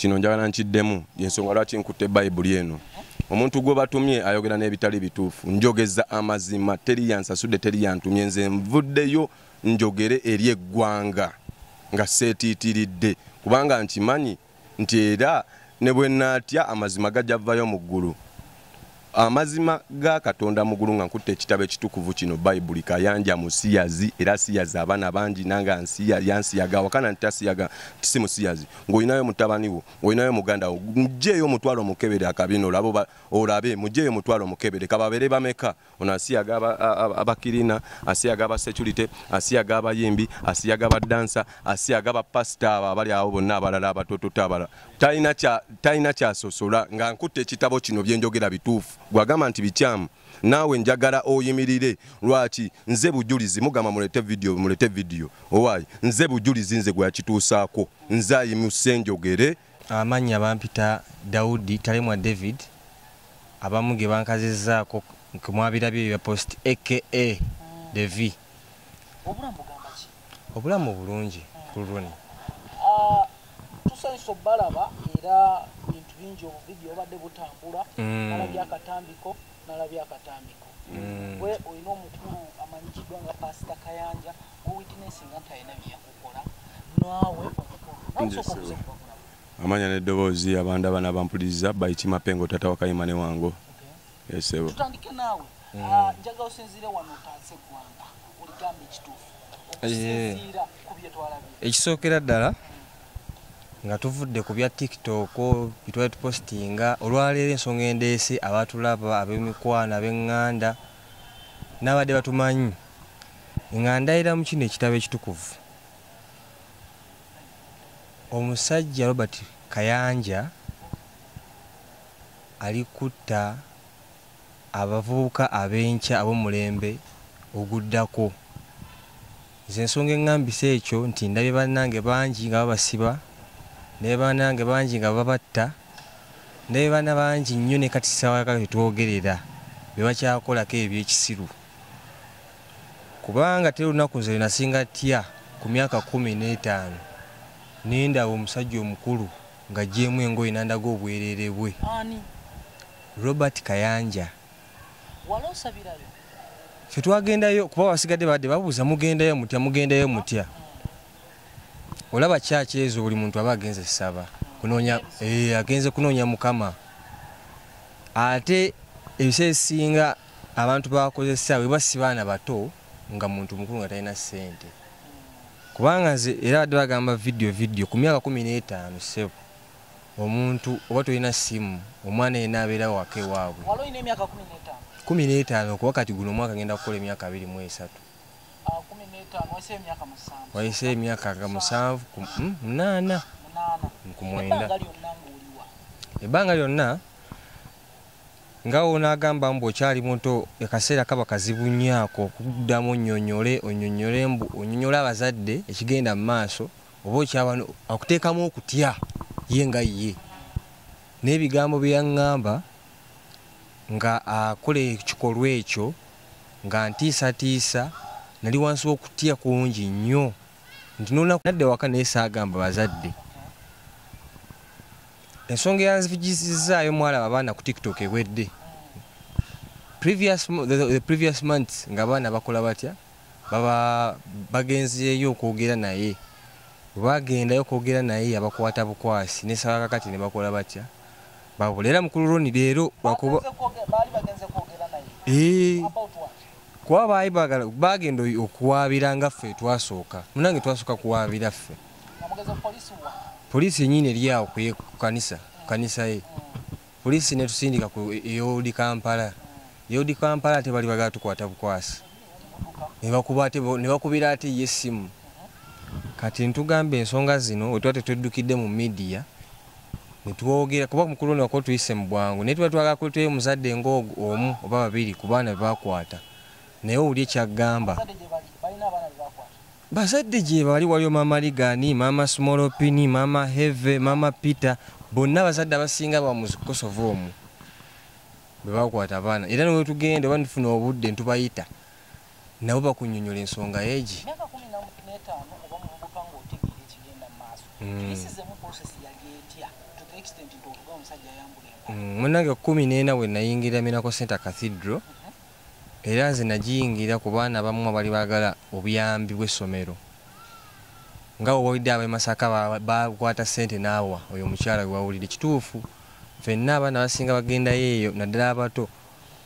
kino njagala nkiddemu yensonga lwaki nkutte bayibuli eno. Omuntu gwe batumye ayogera n'ebitali bituufu. Njogeza amazima teri yansasudde teri yantumye. Nze nvuddeyo njogere eri eggwanga nga seetiitiridde. Kubanga nkimanyi nti era ne bwe naatya amazima gajja vayo mu ggulu amazima ga katonda mugulu nga nkutte ekitabo ekitukuvu kino bayibuli kayanja musiyazi era siyazi abaana bangi nanga yansiyaga wakana nti tasiyaga tisi musiyazi ng'olinayo mutabani wo ng'olinayo muganda wo mugjeeyo omutwalo omukebere akabina olabo olabe mugjeeyo omutwalo omukebere kababere bameka. Ono asiyaga abakirina asiyaga abasecurity asiyaga abayimbi asiyaga abadansa asiyaga abapasita abo abali awo bonna abalala abatototo abalala talina kyasosola nga nkutte ekitabo kino byenjogera bituufu gwagamba nti bikyamu naawe njagala oyimirire. Lwaki? Nze bujulizi mugamba mulete vidiyo mulete vidiyo owaayi nze bujulizi nze gweyakituusaako nze ayimuse njogere. Amannya bampita dawudi talemwa david abamu ge bankazizaako kumwabirabyo bya post aka devi obulamu bulungi kuluni tusanyusa obbalaba era bingi obuvidiyo obadde butambula Mm. nalabye akatambiko nalabye akatambiko we olina omukulu amanyikiddwa nga pasita kayanja owitnesi nga ntalina byeyakukola naawe omukulu. Amanya n'eddoboozi abandaba n'abampuliriza bayikima pengo tata wakayima ne wango. Esebo tutandike naawe. Ah, njagala osinziire wano otaase eggwanga oligamba ekituufu. Okusinziira ku bye twalabye. Ekisookera ddala nga tuvudde ku bya tiktok bitwali tupositinga olwaleero ensonga endeese abatulaba ab'emikwano ab'eŋŋanda n'abadde batumanyi. Nga ndayira mu kino ekitabo ekitukuvu. Omusajja robert kayanja ali kutta abavubuka ab'enkya ab'omulembe oguddako. Nze ensonga eŋŋambisa ekyo nti ndabye bannange bangi nga babasiba ne bannange bangi nga babatta. Ndabye baana bangi nnyo ne kati sawaka tetwogerera be bakyakolako ebyekisiru. Kubanga teri olunaku nze lwenasinga tya ku myaka kumi n'etaano nendaba omusajja omukulu nga gyemu engoye nandaga obwereere bwe. Robert kayanja. Ffe twagendayo kuba basigadde badde babuuza mugendayo mutya mugendayo mutya olaba kyaki ezo buli muntu aba agenze saba. Kunoonya eh, agenze kunoonya mukama. Ate ebiseera ebisinga abantu bakozesa bwe basi baana bato nga muntu mukulu nga talina ssente. Kubanga nze era badde bagamba vidiyo vidiyo ku myaka kumi n'etaano sebo omuntu oba tolina simu omwana yenna abeera olina emyaka kumi n'etaano. Kuba kati guno omwaka ngenda kukola emyaka abiri mu esatu Ah, kumi n'etaano waiseyo emyaka musanvu wayise emyaka ga musanvu ku mm, munaana. Ku mwenda. Ebbanga lyonna nga wonaagamba mbu okyali muto akaseera kaba kazibu nnyako okuddamu onyonyole onyonyole mbu onyonyole abazadde ekigenda mu maaso oba okyabano akuteekamu okutya ye nga ye. N'ebigambo bye yaŋŋamba nga akola ekikolwa ekyo nga ntiisatiisa nali wansi w'okutya kungi nnyo. Nti nolunaku nadde waka naye saagamba bazadde. Ensonga eyanzivugizizaayo mwalaba abaana ku tiktok ewedde. The, previous month nga abaana bakola batya baba bagenzeeyo okwogera naye. Bwe bagendayo okwogera naye abakwata bukwasi nesaba kakati ne bakola batya. Babula era mukulu loni leero kuba baali bagala bagenda okuwaabira nga ffe twasooka. Munange twasooka kuwaabira ffe. Poliisi enyini eri awo ku kanisa ku kanisa ye. Poliisi netusindika ku eyodi kampala. Eyodi kampala ate bali bagala tukwata bukwasi. Ne bakubira ate ye essimu. Kati ntugamba ensonga zino wetuba tetweddukidde mu midiya netwogera kuba mukulu ono wako tuyise mu bwangu naye tuba twagala kuleetayo omuzadde ngaomu oba babiri ku baana be bakwata naye owuli ekyaggamba bazadde gye bali waliyo maama ligani maama smolopini maama heve maama peter bonna abazadde abasinga bamuzikosova omu bwe bakwata abaana. Era newetugenda oba nifuna obudde ntubayita nabo bakunyonyola ensonga egi emyaka kumi na- n'etaano oba muvubuka ng'otegeera ekigenda mu maaso isizemu process yali etya to the extent nti otuga omusajja ayambula enku Mm, munnange kumi n'ena bwe nayingira Miracle Center Cathedral era nze nagiyingira ku baana abamu abali baagala obuyambi bw'essomero. Nga owulidde ab'e Masaka ba- bakwata ssente n'awa oyo omukyala gwe wawulidde kituufu. Ffenna abaana abasinga bagendayo eyo naddala abato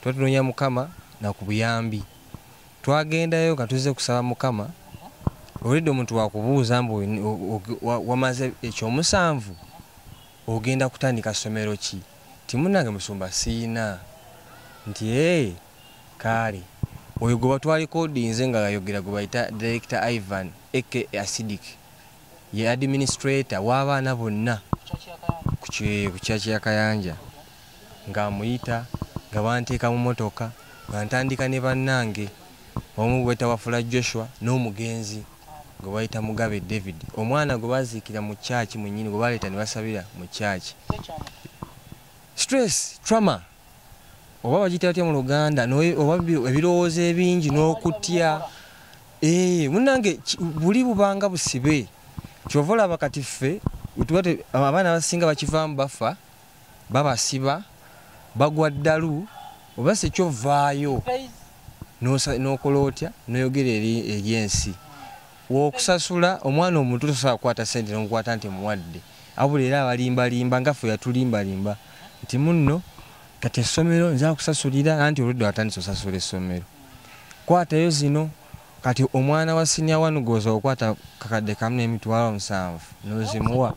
tuba tunoonya mukama na ku buyambi. Twagendayo nga tuzze kusaba mukama olidde omuntu wakubuuza mbu wamaze ekyomusanvu ogenda kutandika ssomero ki? Timunange musumba siina. Nti ee kaale oyo gwe batwaliko odinze nga ayogera gwe bayita director ivan eke acidic. Ye administrator w'abaana bonna ku ki- ku kya kyakayanja. Ng'amuyita nga banteeka mu motoka nga ntandika ne bannange. Omu gweta wafula joshua n'omugenzi gwe bayita mugabe david. Omwana gwe baziikira mu kyaki mwennyini gwe baleeta ne basabira mu kyaki stress trauma oba bagiyita batya mu luganda? Oba bi- ebirowoozo ebingi n'okutya? Ee munange buli bubanga busibe. Kyova olaba kati ffe abaana abasinga bakivaamu bafa babasiba bagwa ddalu oba si kyovaayo n'okola otya? Noyogera eri ensi. Wokusasula omwana omuntu tosobola kukwata sente nomukwata nti muwadde. Abula era abalimbalimba nga ffe yatulimbalimba. Nti munno kati essomero nza kusasulira anti oludde watandisa osasula essomero. Kwatayo zino kati omwana wa sinia wanu goza okwata kakadde kamu n'emitwalo musanvu nozimuwa.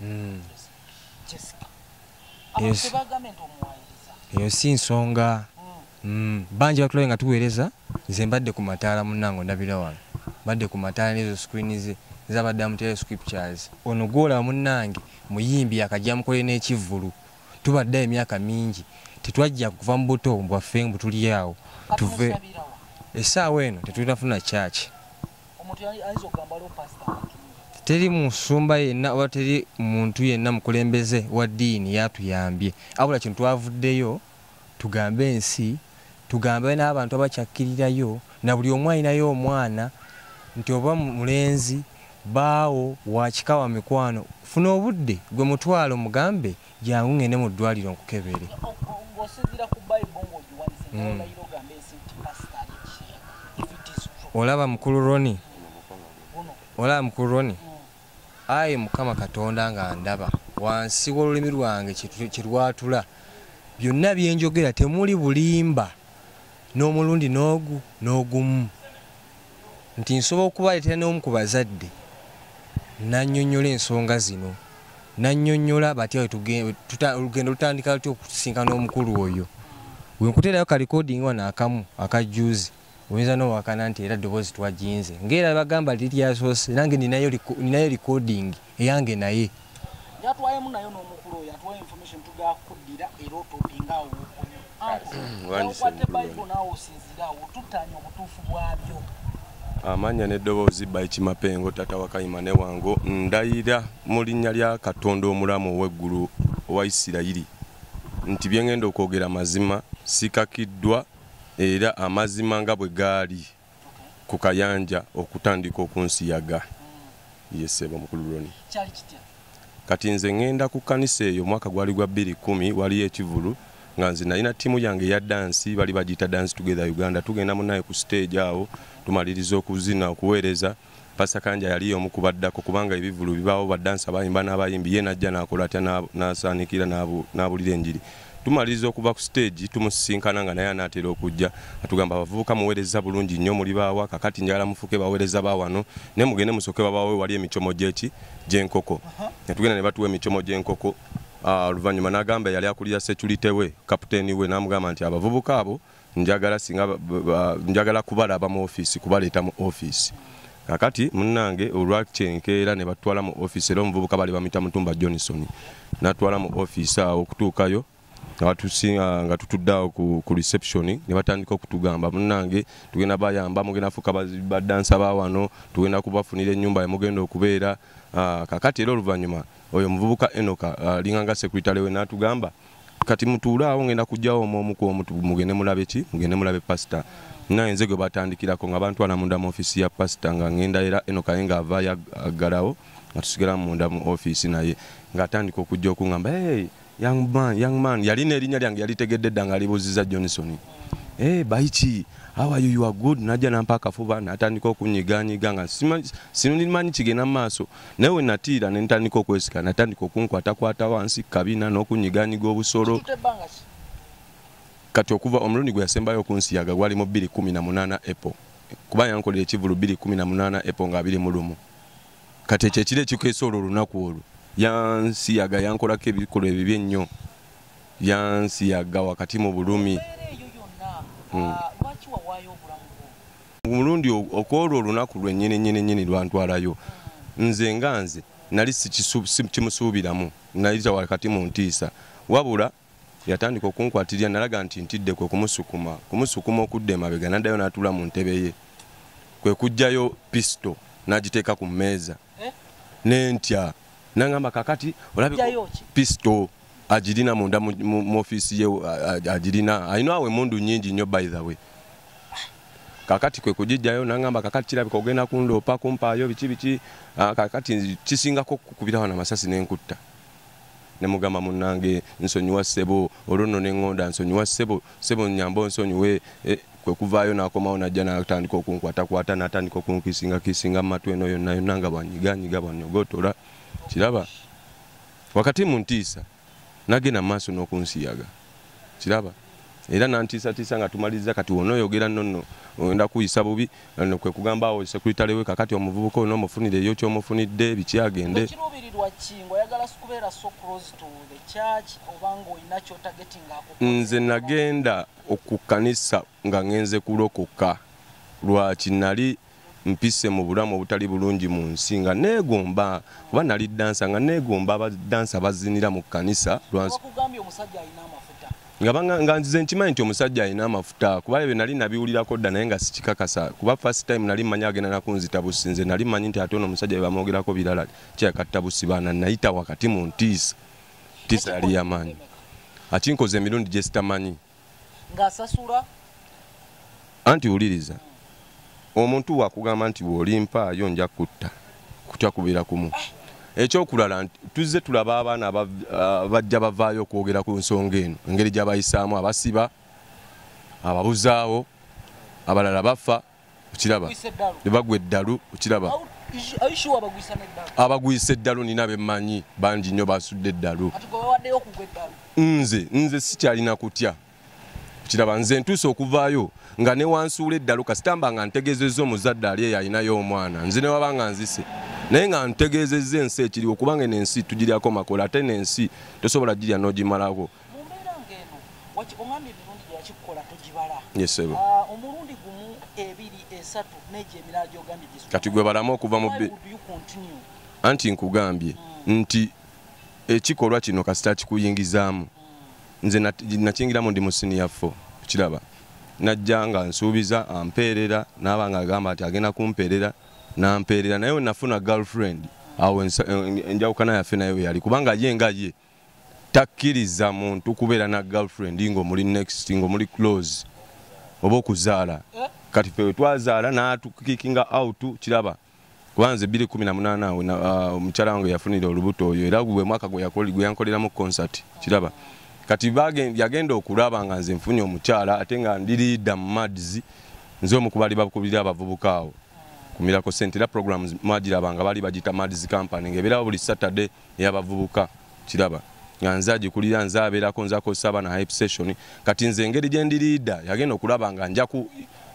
Mm, omuwayiriza eyo si nsonga. Mm. Mm, bangi batulabe nga tuweereza nze mbadde ku mataala munnange ondabira wano. Mbadde ku mataala nezo screen ze zabadde amutera scriptures ono gwolaba munnange muyimbi akajja mukole n'ekivvulu tubadde emyaka mingi tetwajja kuva mu buto bwaffe mbu tuli awo. Tuve essaawa eno tetulitafuna kyaki teri musumba yenna oba teri muntu yenna mukulembeze wa ddiini yatuyambye. Abula kino twavuddeyo tugambe ensi tugambe n'abantu abakyakkirirayo na buli omu alinayo omwana nti oba mu- mulenzi baawo wakika wa mikwano. Funa obudde gwe mutwalo mugambe jangu ngende mu ddwaliro nkukebere. Mm. true. Olaba mukulu roni. Olaba mukulu roni. Mm. ayi mukama katonda nga ndaba. Wansi w'olulimi lwange kye lwatula byonna byenjogera temuli bulimba n'omulundi n'ogu n'ogumu. Nti nsobola okubaleetera n'omu ku bazadde nannyonnyola ensonga zino. Nannyonnyola batya olugendo lutandika lutya okusinkana omukulu oyo? Bwe nkuteerayo kalikodingi wano akamu akajuzi oyinza n'owakana nti era ddoboozi twajinze ngaera bagamba liri lyasoose nange ninayo liko- ninayo likodingi eyange naye. Yatwayemu nayo n'omukulu oyo atuwa information tugakuddira era otopingaawo Wandise wokwate omukulu bayibuli naawe osinziraawo tutanya obutuufu bwabyo amanya n'eddoboozi bayikimapengo tata wakayima ne wango ndayira mu linnya lya katonda omulamu ow'eggulu owa isirayiri. Nti bye ngenda okwogera mazima sikakiddwa era amazima nga bwe gaali ku kayanja okutandika okunsiyaga. Yesebo mukulu loni. Kati nze ŋŋenda ku kanisa eyo omwaka gwali gwa 210 waliyo ekivulu nga nze nalina ttiimu yange eya dansi bali bagiyita dance together uganda tugenda munaye ku stage awo tumaliriza okuzina okuweereza. Pasa kanja yali omu kubaddako kubanga ebivulu bibaawo badansi abayimba n'abayimbi ye najja nakola atya na- nasaanikira n'abu- n'abulira enjiri. Tumaliriza okuva ku stage tumusisinkana nga naye anaatera okujja. Atugamba abavubuka muweereza bulungi nnyo muli baawa kakati njagala mufuuke baweereza baawano ne mugende musooke babaawe wali emicomo gyeki? Gy'enkoko. Netugenda ne batuwa emicomo gy'enkoko oluvannyuma n'agamba yali akulira security we kapiteeni we n'amugamba nti abavubuka abo njagala singa njagala kubalaba mu ofiisi kubaleeta mu ofiisi kakati munnange olwakyenkeera ne batwala mu ofiisi era omuvubuka bali bamuyita mutumba johnson natwala mu ofiisi awo okutuukayo nga batusinga nga tutudde awo ku, ku reception ne batandika okutugamba munnange tugenda bayamba mugenda fuuka bazi- badansa bawano tugenda kubafunira ennyumba yemugenda okubeera. Ah, kakati era oluvannyuma oyo muvubuka enoka alinga nga sekuritale we n'atugamba kati mutuule awo ngenda kujjawo omu omu mugende mulabe ki? Mugende mulabe pasita naye nze gwe batandikirako nga bantwala munda mu ofisi ya pasita nga ngenda era enoka ye nga avaayo ag- aggalawo nga tusigala munda mu ofiisi naye ng'atandika okujja okuŋŋamba hey, young man, young man. Yalina erinnya lyange yalitegedde dda nga libuuziza johnson. Hey, baiki how are you? You are good. Najja nampa akafuba natandika okunyiganyiga nga simanyi- kigenda mu maaso. Naye we natiira ne ntandika okwesika natandika okunkwatakwata wansi kabina n'okunyiganyiga obusolo. Kati okuva omulundi gwe yasembayo okunsiyaga gwali mu 218 apple. Kuba yankolera ekivulu 218 apple nga 2 mu lumu. Kati ekyo ekiro ekikeesa olwo olunaku olwo yansiyaga yankolako ebikolwa ebibi ennyo. Yansiyaga wakati mu bulumi. Embeera eyo yonna Mm. ah, okwolwo olunaku lwennyini nyini nyini lwantwalayo nze nga nze nali kimusuubiramu nayita wakati mu ntiisa. Wabula yatandika okunkwatirira nalaga nti ntidde kwe kumusukuma. Kumusukuma okudda emabega naddayo n'atuula mu ntebe ye. Kwe kuggyayo pisito n'agiteeka ku mmeeza. Eh? nentya nangamba kakati ki? pisito agirina munda mu- ofiisi ye a- a- agirina alina awo emundu nyingi nnyo by the way. Kakati kwe kugijjayo nangamba kakati kirabika ogenda kundoopa kumpaayo biki biki Ah, kakati nzi- kisingako kukubirawo namasasi nenkutta nemugamba munange nsonyiwa ssebo olwo nno neŋŋonda nsonyiwa ssebo ssebo nyamba nsonyiwe Eh, kwe kuvaayo nakomawo najja natandika okunkwatakwata natandika okunkisinga kisinga mu matwe eno yonna yonna nga bwanyiganyiga bwanyogotola kiraba wakati mu ntiisa nagenda mu maaso n'okunsiyaga. Kiraba era nantiisatiisa nga tumaliriza kati wona oyogera nnono oyenda kuyisa bubi no kwe kugamba awo sekuritale we kakati omuvubuka olina omufunire eyo kyomufunidde biki agende? Nze nagenda ku kanisa nga ngenze kulokoka. Lwaki nali mpise mu bulamu obutali bulungi mu nsi nga neegomba kuba nali dansa nga neegomba abadansa bazinira mu kanisa lwansi bakugambye omusajja alina amafuta. Nga nzize nkimanyi nti omusajja alina amafuta kuba ebyo nali nabiwulirako dda naye nga sikikakasa. Kuba first time nali manyi agenda nakunzita busi nze nali manyi nti ate ono omusajja bebamwogerako birala kyakatta busi baana nayita wakati mu ntiisa. Ntiisa yali yamaanyi akinkoza emirundi gye sitamanyi. Ng'asasula? Anti wuliriza omuntu wakugamba nti bw'olimpaayo nja kutta kutya kubeera kumu. Ekyokulala nti tuzze tulaba abaana bajja bavaayo okwogera ku nsonga eno. Engeri gyabayisaamu abasiba ababuzaawo abalala bafa okiraba? Gwisa eddalu. Okiraba? Abagwisa eddalu nina bemmanyi bangi nnyo basudde eddalu. Nze nze sikyalina kutya kiraba nze ntuuse okuvaayo nga ne wansuula eddalu kasitamba nga ntegeezezza omuzadde ali eyo alinayo omwana. Nze ne waba nga nzise naye nga ntegeezezza ensi ekiriwo kubanga eno ensi tugiryako makola ate n'ensi tosobola girya n'ogimalako. Ah, omulundi gumu ebiri esatu negyo emirala gyogambye kati gwe balamu okuva mu anti nkugambye nti ekikolwa kino kasita kikuyingizaamu nze nakingiramu ndi mu siniya fo kiraba. Najja nga nsuubiza ampeerera naaba nga agamba nti agenda kumpeerera nampeerera. Naye wenafuna girlfriend awo enjawukana yaffe naye weyali kubanga ye nga ye takkiriza muntu kubeera na girlfriend ng'omuli next ng'omuli close oba okuzaala. Kati fe wetwazaala n'atukikinga out kiraba. Kubanze 218 awo ah, omukyala wange yafunira olubuto oyo era gwe mwaka gwe yankoleramu concert kiraba kati yagenda okulaba nga nze nfunye omukyala ate nga ndiriida mu mads nze omu kubali bakubirira abavubuka awo. Kumirako sente era programs mwagiraba nga bali bagita mads company ngaebeerawo buli saturday ey'abavubuka kiraba. Nga nze agikulira nze abeerako nze akozesa abaana hype session. Kati nze engeri gye ndiriida yagenda okulaba nga nja ku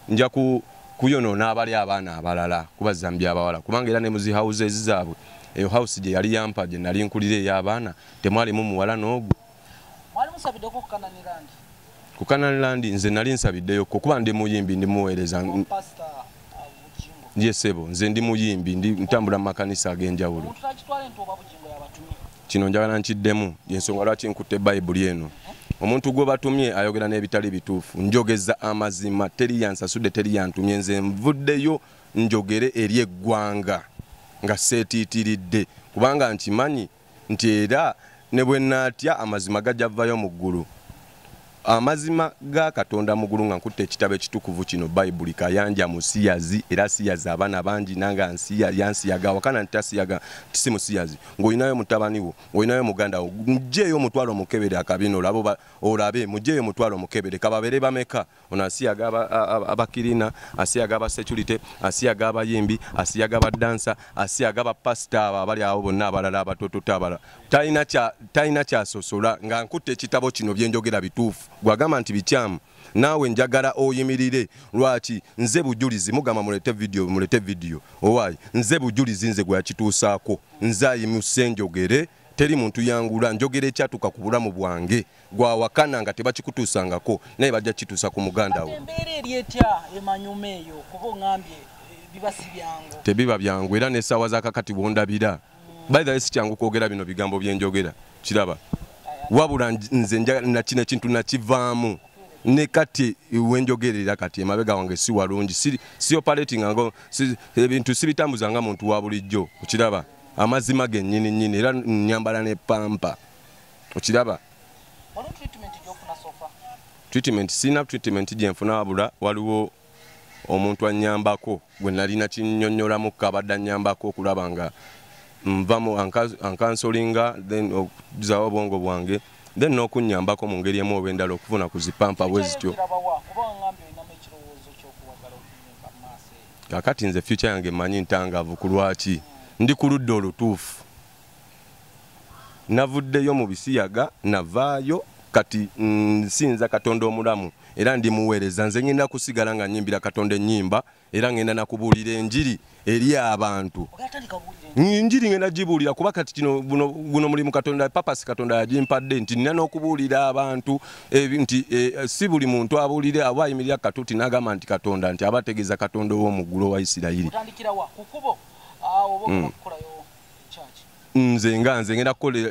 nja ku kuyonoona abali abaana abalala kubazambya abawala. Kubanga era ne muzi houses zaabwe eyo house gye yali yampa gye nali nkulira ey'abaana temwalimu muwala n'ogwo mwali musabiddeko okukananirandi ku kanaland nze nali nsabiddeyoko kuba ndi muyimbi ndi muweereza. Bugingo. Yesebo nze ndi muyimbi ndi ntambula mu makanisa ag'enjawulo. Kino njagala nkiddemu yensonga lwaki nkutte bayibuli eno. Omuntu gwe batumye ayogera n'ebitali bituufu. Njogeza amazima teri yansasudde teri yantumye. Nze nvuddeyo njogere eri eggwanga nga seetiitiridde. Kubanga nkimanyi nti era ne bwe naatya amazima gajja vayo mu ggulu amazima ga katonda mugulu nga nkutte ekitabo ekitukuvu kino bayibuli kayanja musiyazi era siyazi abaana bangi nanga nsiya yansiyaga wakana ntasiyaga tisi musiyazi. Ng'olinayo mutabani wo ng'olinayo muganda wo mugjeeyo omutwalo omukebere akabina olabe oba- olabe mugjeeyo omutwalo omukebere kababere bameka. Ono asiyaga aba- aba- abakirina asiyaga abasecurity asiyaga abayimbi asiyaga abadansa asiyaga abapasita abo abali awo bonna abalala abatototo abalala talina kyasosola nga nkutte ekitabo kino byenjogera bituufu gwagamba nti bikyamu naawe njagala oyimirire. Lwaki? Nze bujulizi mugamba mulete vidiyo mulete vidiyo owaayi nze bujulizi nze gwe yakituusaako. Nze ayimuse njogere teri muntu yangula njogera ekyatuuka ku bulamu bwange. Gwawakana nga tebakikutuusangako naye bajja kituusa ku muganda wo. Embeera eri etya emanyuma eyo? Kuba oŋambye eh, biba si byangu. Tebiba byangu era n'essaawa zakakati bwondabira. Baithawe si kyangu kwogera bino bigambo byenjogera kiraba wabula nze nja- na kino ekintu nakivaamu. Ne kati wenjogerera kati emabega wange si walungi si, si operating ngo ebintu sibitambuza nga muntu wa bulijjo okiraba? Amazima gennyini nnyini era nyambala ne pampa okiraba? Treatment sofa treatment sina treatment gyenfuna wabula waliwo omuntu anyambako gwe nalina kinnyonnyolamuko abadde anyambako okulaba nga nvamu anka- ankansolinga then okuzawo obwongo bwange then n'okunyambako mu ngeri emu oba endala okufuna ku zipampa bwe zityo. Kakati nze future yange manyi ntangavu ku lwaki? Ndi ku ludda olutuufu. Navuddeyo mu bisiyaga navaayo kati nsinza katonda omulamu era ndi muweereza. Nze ngenda kusigala nga nyimbira katonda ennyimba era ngenda nakubuulira enjiri eri abantu. Njiri ngenda gibuulira kuba kati kino guno mulimu katonda papasi katonda yagimpadde nti nina n'okubuulira abantu nti eh, si buli muntu abuulire aba ayimirira katuuti n'agamba nti katonda nti aba ategeeza katonda ow'omuggulu owa isirayiri. Mm. nze nga nze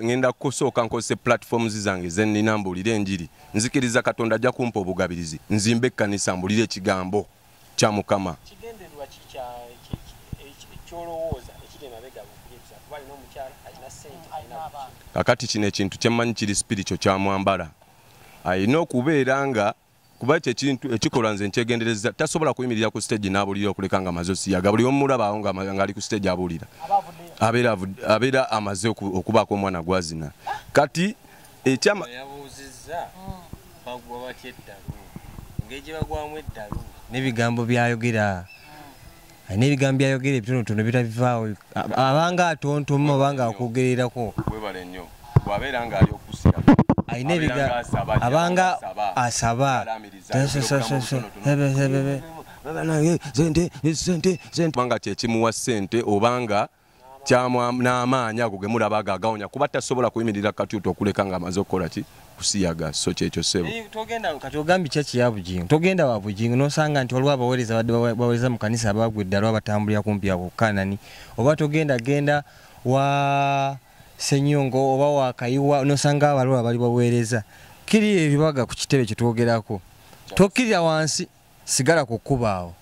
ngenda kusooka nkozese platforms zange zenina mbuulire enjiri. Nzikiriza katonda ajja kumpa obugabirizi. Nzimbe ekkanisa mbulire ekigambo kya mukama. Kigendererwa kyolowooza ekiri emabega bukuyinza kuba alina omukyala alina sente alina alina abaana kakati kino ekintu kyemmanyi kiri spirito kyamwambala ayina okubeera nga kuba ekyo ekintu ekikola nze nkyegendereza tasobola kuyimirira ku stage n'abuulira okuleka nga amaze osiyaga buli omulabaawo nga ama- nga ali ku stage abuulira. Abeera amaze oku- okubaako omwana gwazina. Kati ekyama yabuuzizza bagwa batya eddalu. Engeri gye bagwamu eddalu. N'ebigambo byayogera alina ebigambo byayogera ebitonotono bitabivaawo Ab- abanga atontoma obanga akwogererako. bw'abeera nga ali okusiyaga alina abanga asaba. kubanga kyekimuwa ssente obanga n'amaanyi ago ge mulaba ga agawonya kuba tasobola kuyimirira katyuta okuleka ng'amaze okukola ki? Kusiyaga so kyekyo sebo Naye togenda kati ogambye kyaki ya bujingo togenda wa bujingo nosanga nti waliwo abaweereza badde bawe- baweereza mu kanisa abagwa eddala abatambulira kumpi ako kanani oba togenda genda wa senyongo oba wakayiwa nosanga abalwala bali baweereza. Kiri ebibaga ku kitebe kyetwogerako tokkirira wansi sigala ku kkuba awo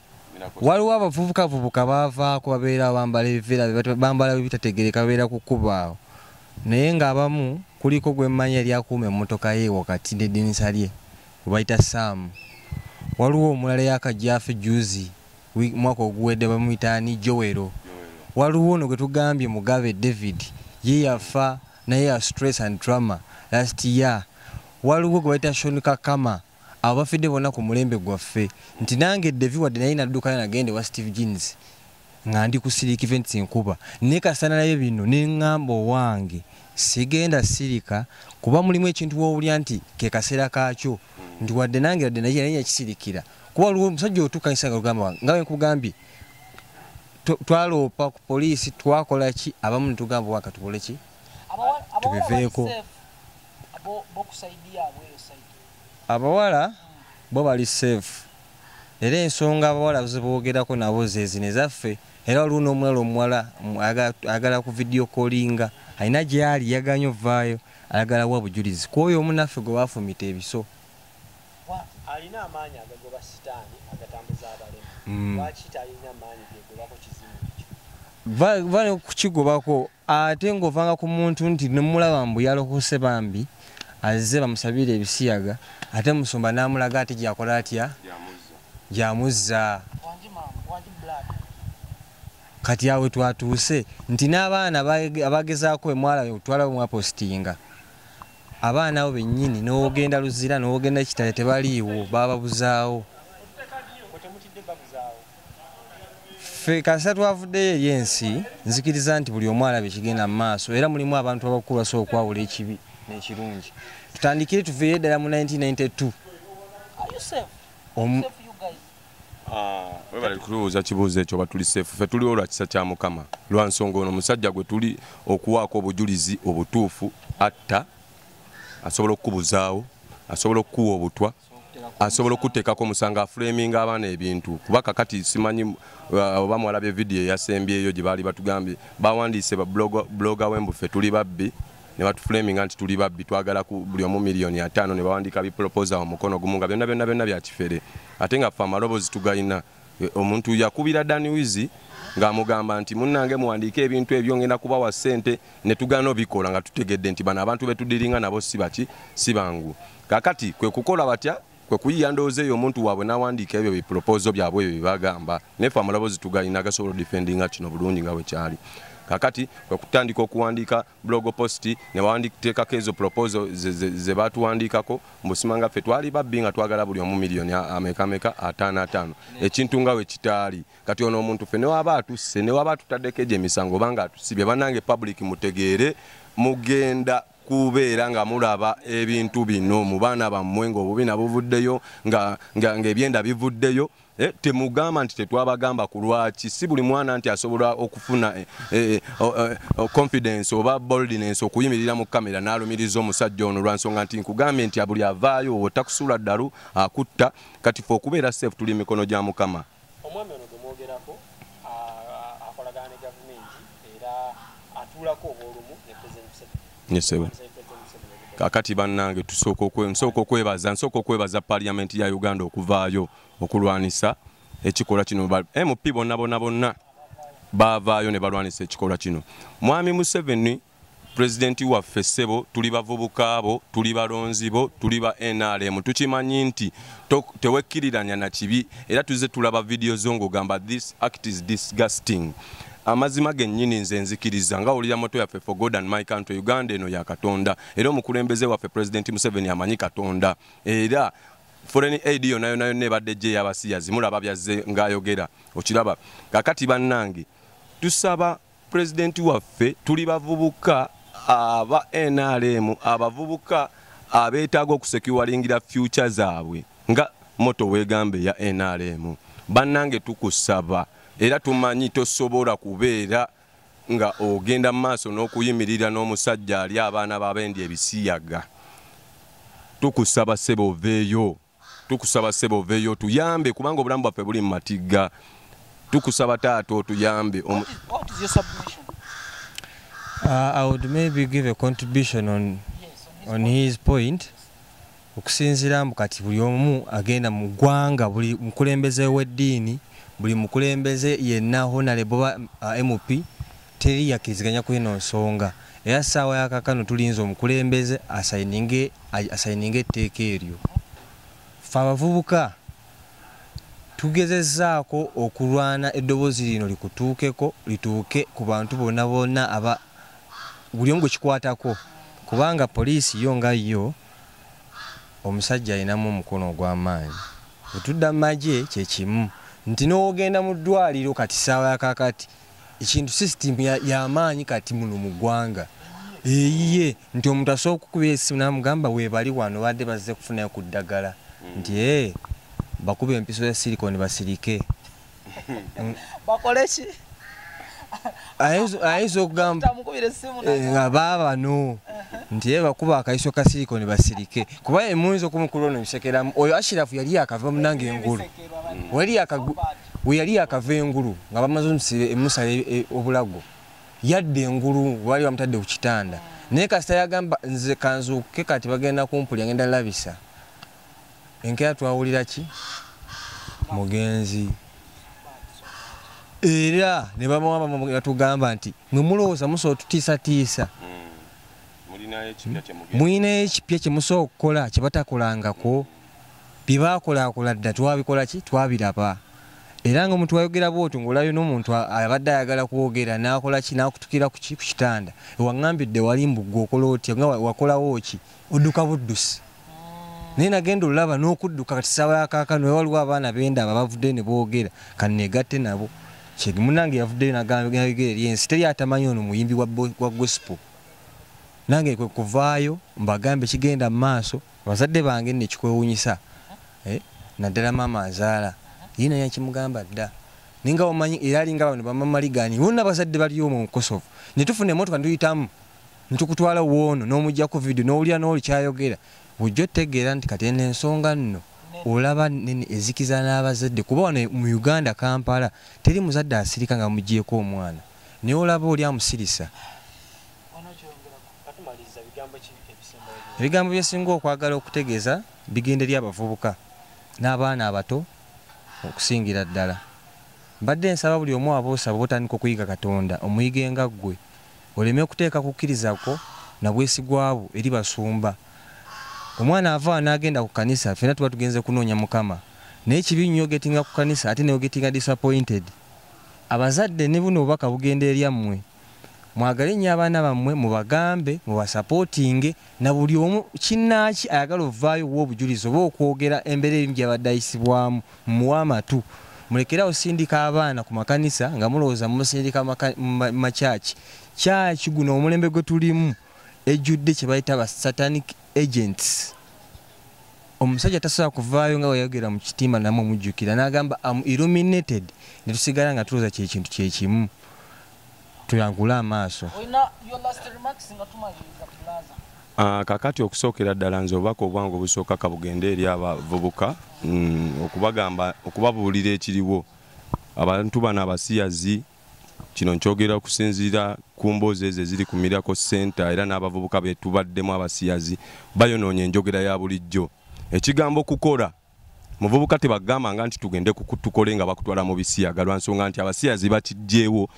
waliwo abavubukavubuka baavaako babeera bambala ebiveera bambala bitategereka babeera ku kkuba awo. Naye ng'abamu kuliko gwe mmanyi yali akuuma emmotoka ye wakati n'eddinisa lye gwe bayita saamu waliwo omulala yakajjaafe juzi mwaka oguwedde bamuyitaani jowero waliwo ono gwe tugambye mugabe david. Ye yafa naye ya stress and trauma last year. Waliwo gwe bayita shon kakama abo bafidde bonna ku mulembe gwaffe. Nti nange devi wadde naye naddukayo nagende wa steve jeans nga ndi ku siriika events nkuba. Naye kasanalayo bino neŋŋamba owange sigenda sirika kuba mulimu ekintu woowulya nti ke kaseera kaakyo. Nti wadde nange wadde naye naye yakisirikira. Kuba waliwo omusajja otukanisa nga lugamba nga bwe nkugambye tu- twaloopa ku poliisi twakola ki? Abamu netugamba waka tubole ki? Tubiveeko. safe, abo- bokusaidia abweyo saidi abawala bo bali safe. Era ensonga abawala zeboogerako nabo zezino ezaffe era waliwo n'omulala omuwala mu- aga- ayagala ku vidiyo kolinga alina gyali yaganye ovaayo ayagala wa bujulizi. Kwoyo omunaffe gwe bafumita ebiso. Alina amaanyi agagoba sitaani agatambuza abalema. Mm. lwaki talina maanyi gegobako Va- va kukigobako ate ng'ovanga ku muntu nti nemulaba mbu yalokose bambi azze bamusabire ebisiyaga. Ate musumba n'amulaga ati gyakola atya? Gyamuzza. Kati awe twatuuse nti n'abaana abage- abagezaako emwala otwala mwapositinga abaana abo bennyini n'ogenda luzira n'ogenda kitale tebaliiwo bababuzaawo ffe kasita twavuddeyo eri ensi nzikiriza nti buli omu alaba ekigenda mu maaso era mulimu abantu abakulu basobola okwawula ekibi n'ekirungi tutandikire tuveeyo ddala mu 1992 are you safe? Omu- safe you guys? Webale kutubuuza kibuuzo ekyo batuli seefu ffe tuliwo lwa kisa kya mukama. Lwa nsonga ono omusajja gwe tuli okuwaako obujulizi obutuufu atta asobola okukubuzaawo asobola okukuwa obutwa asobola okuteekako omusanga afulaminga abaana ebintu. Kuba kakati simanyi uh, oba mwalabye vidiyo eyasembyeyo gye baali batugambye bawandiise buloga wembuffe tuli babbi ne batufulaminga nti tuli babbi twagala ku buli omu miliyoni ataano ne bawandiika biproposal mu mukono gumu nga byonna byonna byonna byakifere ate nga ffe amaloboozi tugayina. E, omuntu yakubira dani wizi ng'amugamba nti munnange muwandiike ebintu ebyo ngenda kubawa ssente ne tugaana obikola nga tutegedde nti bano abantu betudiringa nabo si baki si bangu. Kakati kwe kukola batya? Kwe kuyiya ndowooza eyo omuntu waabwe n'awandiika ebyo bipropozo byabwe ebyo byebagamba naye ffe amaloboozi tugayina gasobola odifendinga kino bulungi nga bwe kyali kakati kwe kutandika okuwandiika blog post ne bawanditeekako ezo proposal ze- batuwandiikako mbusimanga ffe twali babbi nga twagala buli omu miliyoni amekameka ataano ataano ekintu nga we kitaali kati ono omuntu ffe newaba atusse newaba atutaddeko egyo emisango obanga atusibye bannange public mutegeere mugenda kubeera nga mulaba ebintu bino mu baana bammwe ng'obubina buvuddeyo nga- nga- ng'ebyenda bivuddeyo temugamba nti tetwabagamba ku lwaki si buli mwana nti asobola okufuna eh, eh, o- eh, o- confidence oba boldness okuyimirira mu kamera n'alumiriza omusajja ono lwansonga nti nkugambye nti buli avaayo otakusula ddalu akutta kati fe okubeera safe tuli mu mikono gya mukama omwami ono gemwogerako a- akolagana ne gavumenti era atuulako obwolumu ne president Museveni. Yes, sir. President Museveni. kakati bannange tusooka okwebaza nsooka okwebaza paliamenti ya uganda okuvaayo okulwanisa ekikolwa kino. Mp bonna bonna bonna baavaayo ne balwanisa ekikolwa kino. Mwami museveni pulezidenti waffe ssebo tuli bavubuka bo tuli balonzi bo tuli ba nrm tukimanyi nti tewekkiriranya na kibi era tuze tulaba vidiyo zo ng'ogamba this act is disgusting. Amazima gennyini nze nzikiriza nga olira moto yaffe for god and my country uganda eno ya katonda era omukulembeze waffe pulezidenti museveni amanyi katonda. Era foreign aid yonna yonna yonna ebadde gye ey'abasiyazi mulaba byazze ng'ayogera. Okiraba kakati bannange tusaba pulezidenti waffe tuli bavubuka aba nrm abavubuka abeetaaga okusekiwalingira future zaabwe. Nga moto weegamba eya nrm bannange tukusaba era tumanyi tosobola kubeera nga ogenda mu maaso n'okuyimirira n'omusajja ali abaana babendi ebisiyaga. Tukusaba ssebe oveeyo tukusaba ssebe oveeyo tuyambe kubanga obulamu bwaffe buli mu matigga. Tukusaba taata otuyambe Omu- what is, what is your submission? Uh, I would maybe give a contribution on, yes on his on his point. Okusinziira mbu kati buli omu agenda mu ggwanga buli mukulembeze w'eddiini buli mukulembeze yenna honalebo ba uh, mp teri yakkiriziganya ku ino nsonga. Era ssaawa yakakano tulinza omukulembeze asayininge etteeka eryo fe abavubuka tugezezzaako okulwana eddoboozi lino likutuukeko lituuke ku bantu bonna bonna aba buli omu gwe kikwatako. Kubanga poliisi yo nga yo omusajja alinamu omukono ogw'amaanyi. Bwetudda mu magye kyekimu nti n'ogenda mu ddwaliro kati saawa yakakati ekintu sisitimu y'amaanyi kati muno mu ggwanga. Eyiye nti omuntu asobola okukubira essimu namugamba weebali wano badde bazze kufunayo ku ddagala nti ee bakuba empiso ya silikoni basirike bakole ki Ayinza- okugamba nga baabano nti ye bakuba akaiso ka silikoni basirike kuba emuyinza okumukulu ono bisekeramu oyo ashirafu yali yakava munange engulu. yakagu- we yali yakava engulu nga bamaze emusala e- e- obulago. Yadda engulu wali bamutadde ku kitanda. Naye kasita yagamba nze kanzuuke kati bagenda kumpulya ngenda labisa enkeera twawulira ki? Mugenzi. Era ne batugamba nti mwe mulowooza musobola tutiisatiisa mulinayo ekipya kye mugenda mwinayo ekipya kyemusobola okukola kyebatakolangako byebakolaakola dda twabikola ki? Twabiraba. Era nga omuntu wayogera bwotyo ngaolayo n'omuntu abadde ayagala kwogera nakola ki nakutukira ku ki- ku kitanda ewaŋambidde wali mbugwe okola otya nga wa- wakolawo ki odduka buddusi naye nagenda olulaba n'okudduka kati saawa yakakano we waliwo abaana bendaba bavudde ne boogera kanegatte nabo. Kyegi munange yavuddeyo nagayogera eryensi teri atamanyi ono muyimbi wa gospel. Nange kwe kuvaayo mbagambe kigenda mu maaso abazadde bange nekikwewunyisa Eh, naddala maama azaala ye naye kimugamba dda ninga omanyi era alinga bano bamamaligani bonna abazadde bali omwo mu kosovo. Netufuna emotoka netuyitamu netukutwala woono n'omugjako vidiyo n'owulira n'oli kyayogera bujja otegeera nti kati ensonga nno olaba nene ezikiza n'abazadde kuba wano mu uganda kampala teri muzadde asirika nga mugyeko omwana. Naye olaba oli amusirisa. Ebigambo byesinga okwagala okutegeeza bigenda eri abavubuka n'abaana abato okusingira ddala. Mbadde nsaba buli omu aba osaba otandika okuyiga katonda omuyige nga ggwe oleme okuteeka kukkirizako nabwesigwa bwo eri basumba omwana ava n'agenda ku kanisa fena tuba tugenze kunoonya mukama naye kibi nnyo ogetinga ku kanisa ate neogetinga disappointed abazadde ne buno obubaka bugenda eryammwe mwagale nnyo abaana bammwe mubagambe mubasapootinge na buli omu kinnaaki ayagala ovaayo owa obujulizi oba okwogera embeera erimu gyabadde ayisibwamu mumuwe amatu mulekerawo sindika abaana ku makanisa nga mulowooza mumusindika maka- mu makyaki kyaki guno omulembe gwe tulimu ejjudde kye bayita ba satanic agents. Omusajja tasobola kuvaayo nga weyayogera mu kitimba namwe omujjukira n'agamba am illuminated. Ne tusigala nga tulooza kyekintu kyekimu tuyangule amaaso. Ah, kakati okusookera ddala nze obubaka obwange obusooka kabugende eri abavubuka mm, okubagamba okubabuulira ekiriwo. Abantu bano abasiyazi kino nkyogera okusinziira ku mboozi ezo eziri ku miraco center era n'abavubuka betubaddemu abasiyazi bayonoonya enjogera ya bulijjo. Ekigambo kukola muvubuka tebagambanga nti tugende tukole nga bakutwala mu bisiyaga lwa nsonga nti abasiyazi bakijjeewo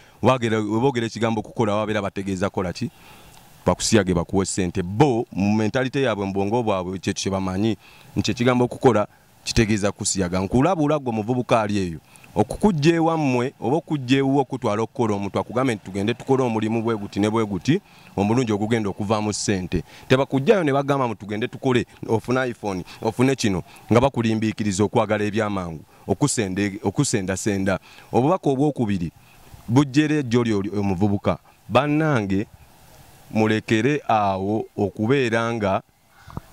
boogera ekigambo kukola babeera bategeeza kola ki? Bakusiyage bakuwe sente bo mu mentalite yaabwe mu bwongo bwabwe kyekyo kyebamanyi nti ekigambo okukola kitegeeza kusiyaga. Nkulabula gwe muvubuka ali eyo okukujja ewammwe oba okujja ewuwo okutwala okukola omuntu akugambe nti tugende tukole omulimu bwe guti ne bwe guti omulungi ogugenda okuvaamu sente tebakujjayo ne bagamba mu tugende tukole ofune iphone ofune kino nga bakulimbiikiriza okwagala ebyamangu okusendasenda. Obubaka obwokubiri bujjera ejjo lyo omuvubuka. Bannange mulekere awo okubeera nga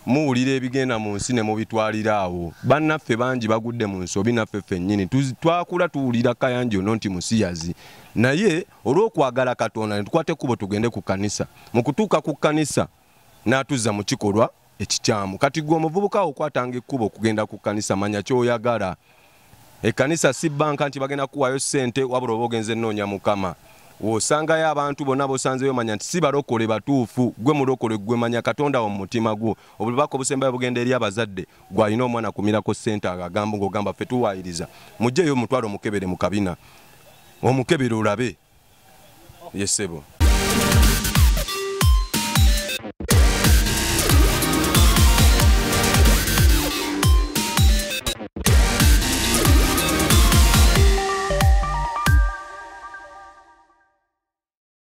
muwulira ebigenda mu nsi ne mubitwalira awo. Bannaffe bangi bagudde mu nsobi naffe ffennyini twakula tuwulira kayanji ono nti musiyazi. Naye olw'okwagala katonda ne tukwata ekkubo tugende ku kanisa mu kutuuka ku kanisa n'atuzza mu kikolwa ekikyamu. Kati gwe omuvubuka okwatanga ekkubo okugenda ku kanisa manya kyoyagala. Ekkanisa si bbanka nti bagenda kuwaayo ssente wabula oba ogenza ennoonya mukama osangayo abantu bonna bosanzeyo manya nti si balokole batuufu gwe mulokole gwe manya katonda wo mu mutima gwo. Obubaka obusembayo bugenda eri abazadde gwalina omwana akumirako ssente agamba ng'ogamba ffe tuwaayiriza mugjeyo omutwalo omukebere mu kabina omukebere olabe. Yesebo